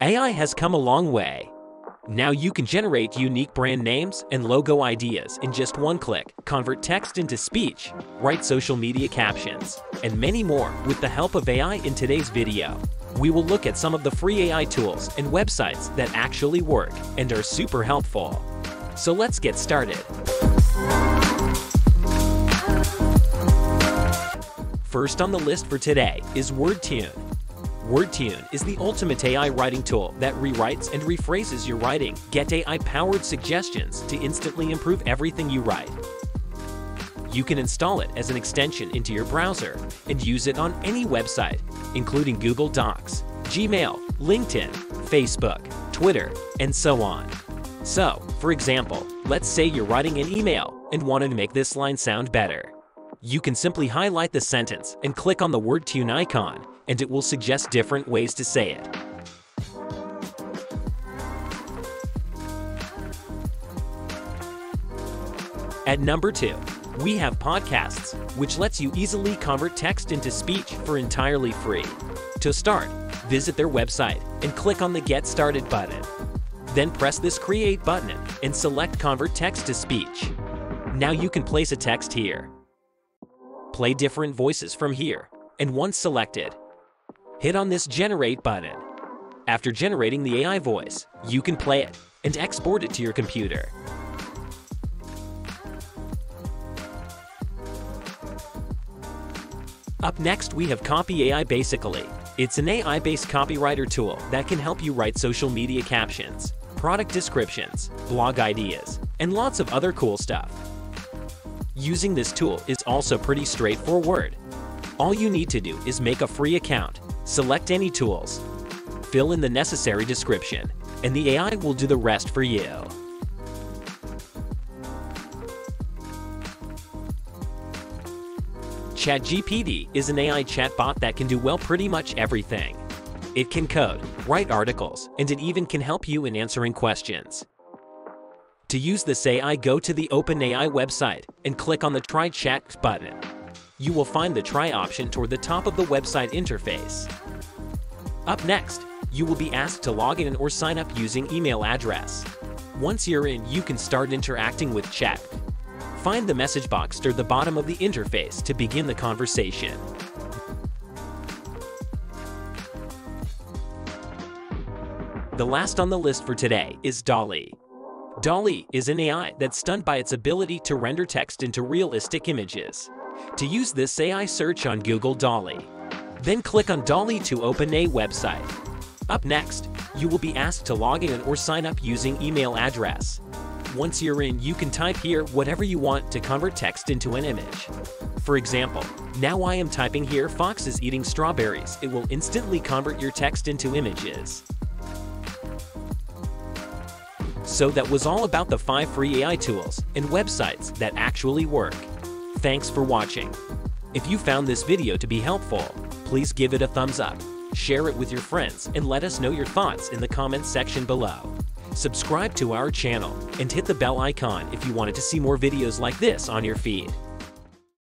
AI has come a long way. Now you can generate unique brand names and logo ideas in just one click, convert text into speech, write social media captions, and many more with the help of AI in today's video. We will look at some of the free AI tools and websites that actually work and are super helpful. So let's get started. First on the list for today is WordTune. WordTune is the ultimate AI writing tool that rewrites and rephrases your writing. Get AI-powered suggestions to instantly improve everything you write. You can install it as an extension into your browser and use it on any website, including Google Docs, Gmail, LinkedIn, Facebook, Twitter, and so on. So, for example, let's say you're writing an email and wanted to make this line sound better. You can simply highlight the sentence and click on the WordTune icon and it will suggest different ways to say it. At number 2, we have Podcastle, which lets you easily convert text into speech for entirely free. To start, visit their website and click on the Get Started button. Then press this Create button and select Convert Text to Speech. Now you can place a text here. Play different voices from here, and once selected, hit on this Generate button. After generating the AI voice, you can play it and export it to your computer. Up next, we have Copy AI Basically. It's an AI-based copywriter tool that can help you write social media captions, product descriptions, blog ideas, and lots of other cool stuff. Using this tool is also pretty straightforward. All you need to do is make a free account Select any tools, fill in the necessary description, and the AI will do the rest for you. ChatGPT is an AI chatbot that can do well pretty much everything. It can code, write articles, and it even can help you in answering questions. To use this AI, go to the OpenAI website and click on the Try Chat button you will find the Try option toward the top of the website interface. Up next, you will be asked to log in or sign up using email address. Once you're in, you can start interacting with chat. Find the message box near the bottom of the interface to begin the conversation. The last on the list for today is DALL-E. DALL-E is an AI that's stunned by its ability to render text into realistic images. To use this, AI search on Google DALL-E. Then click on DALL-E to open a website. Up next, you will be asked to log in or sign up using email address. Once you're in, you can type here whatever you want to convert text into an image. For example, now I am typing here Fox is eating strawberries. It will instantly convert your text into images. So that was all about the 5 free AI tools and websites that actually work. Thanks for watching. If you found this video to be helpful, please give it a thumbs up, share it with your friends, and let us know your thoughts in the comments section below. Subscribe to our channel and hit the bell icon if you wanted to see more videos like this on your feed.